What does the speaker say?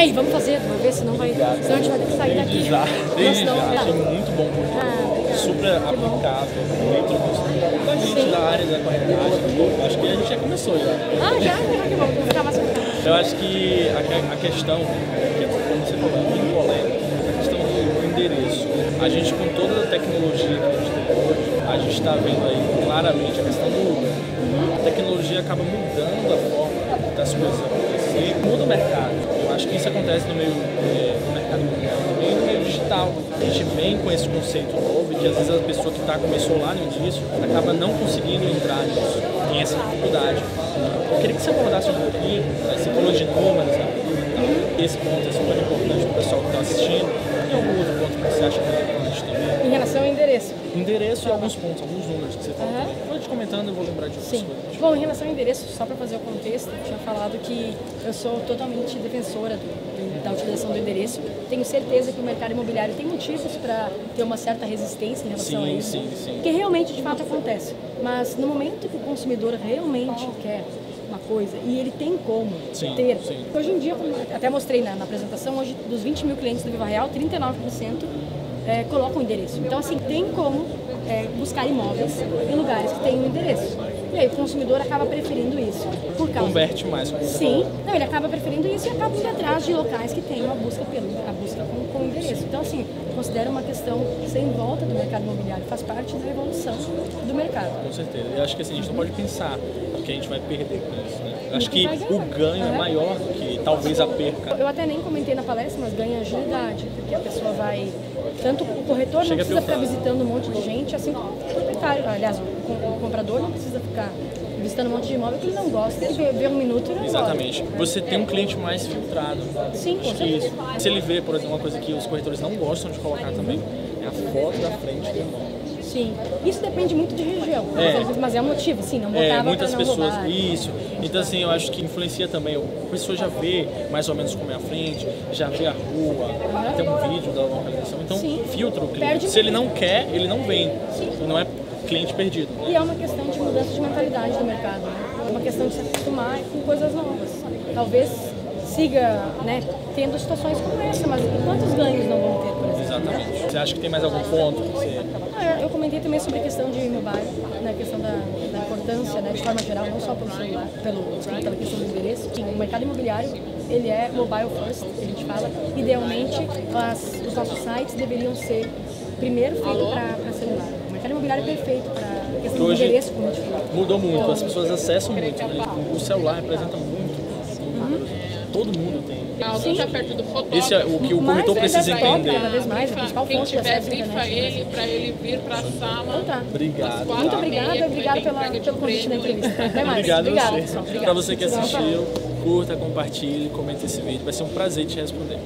É, e vamos fazer de uma vez, senão, vai, senão a gente vai ter que sair daqui. Já, desde Senão- já. Achei muito bom o Ah, super aplicável dentro dos- da gente, Sim. da área da qualidade. Acho que a gente já começou já. Ah, já? Que bom, vou ficar mais contente. Eu acho que a, a questão, que como você falou, é muito polêmica, a questão do endereço. A gente, com toda a tecnologia que a gente tem hoje, a gente está vendo aí claramente a questão do Uber. A tecnologia acaba mudando a forma das coisas acontecer, muda o mercado. Acho que isso acontece no meio eh, no mercado imobiliário também no meio digital. A gente vem com esse conceito novo que às vezes a pessoa que tá, começou lá no início acaba não conseguindo entrar nisso, tem essa dificuldade. Eu queria que você abordasse um pouquinho, né, você falou de números, né, e tal. esse ponto é super importante para o pessoal que está assistindo. E algum outro ponto que você acha endereço. E alguns pontos, alguns números que você falou. Aham. também. Pode comentando, eu vou lembrar de outras Sim. coisas. Bom, em relação ao endereço, só para fazer o contexto, eu tinha falado que eu sou totalmente defensora do- do- da utilização do endereço. Tenho certeza que o mercado imobiliário tem motivos para ter uma certa resistência em relação Sim, a isso. sim, sim. Porque realmente, de fato, acontece. Mas no momento que o consumidor realmente quer uma coisa e ele tem como Sim, ter. sim. Hoje em dia, até mostrei na, na apresentação, hoje dos 20 mil clientes do Viva Real, 39% é, colocam o endereço. Então, assim, tem como é, buscar imóveis em lugares que têm um endereço. E aí o consumidor acaba preferindo isso. Por causa Converte mais. Sim, não, ele acaba preferindo isso e acaba indo atrás de locais que tenham a busca pelo a busca com, com endereço. Então, assim, considero uma questão sem volta do mercado imobiliário, faz parte da evolução do mercado. Com certeza. Eu acho que assim, a gente não pode pensar o que a gente vai perder com isso. Né? Acho que o ganho é maior do que talvez a perca. Eu até nem comentei na palestra, mas ganha agilidade, porque a pessoa vai. Tanto o corretor Chega não precisa ficar visitando um monte de gente, assim como o proprietário. Aliás, o, com- o comprador não precisa ficar visitando um monte de imóvel que ele não gosta. Ele vê, vê um minuto e embora. Exatamente. Você tem um cliente mais filtrado. Sim, com que certeza. isso. Se ele vê, por exemplo, uma coisa que os corretores não gostam de colocar também, é a foto da frente do imóvel. Sim. Isso depende muito de região. É. Mas, é um motivo, sim, não É, botava muitas pra não pessoas. roubar. Isso. Então, assim, eu acho que influencia também. A pessoa já vê mais ou menos como é a frente, já vê a rua, tem um vídeo da localização. Então, Sim. filtra o cliente. Perde Se ele não quer, ele não vem. Sim. E não é cliente perdido. né? E é uma questão de mudança de mentalidade do mercado. Né? É uma questão de se acostumar com coisas novas. Talvez siga né, tendo situações como essa, mas quantos ganhos não vão ter, por exemplo? Exatamente. Você acha que tem mais algum ponto você. Ah, Eu comentei também sobre a questão de mobile, né, a questão da, da importância, né, de forma geral, não só pelo celular, pelo, pela questão do endereço. O mercado imobiliário, ele é mobile first, que a gente fala. Idealmente, as, os nossos sites deveriam ser primeiro feitos para celular. O mercado imobiliário é perfeito para questão Hoje- endereço, como a gente. Mudou muito, as pessoas acessam muito. Né? O celular representa muito. Todo mundo tem. Alguém está perto do fotógrafo. Esse é o que o é precisa entender. Cada vez mais, a principal Quem tiver, brifa internet. ele para ele vir para a sala. Então tá. Obrigado. Muito obrigada, tem pela, pelo convite da entrevista. Até mais. Obrigado a Obrigada, você. Para você que assistiu, curta, compartilhe, comente esse vídeo. Vai ser um prazer te responder.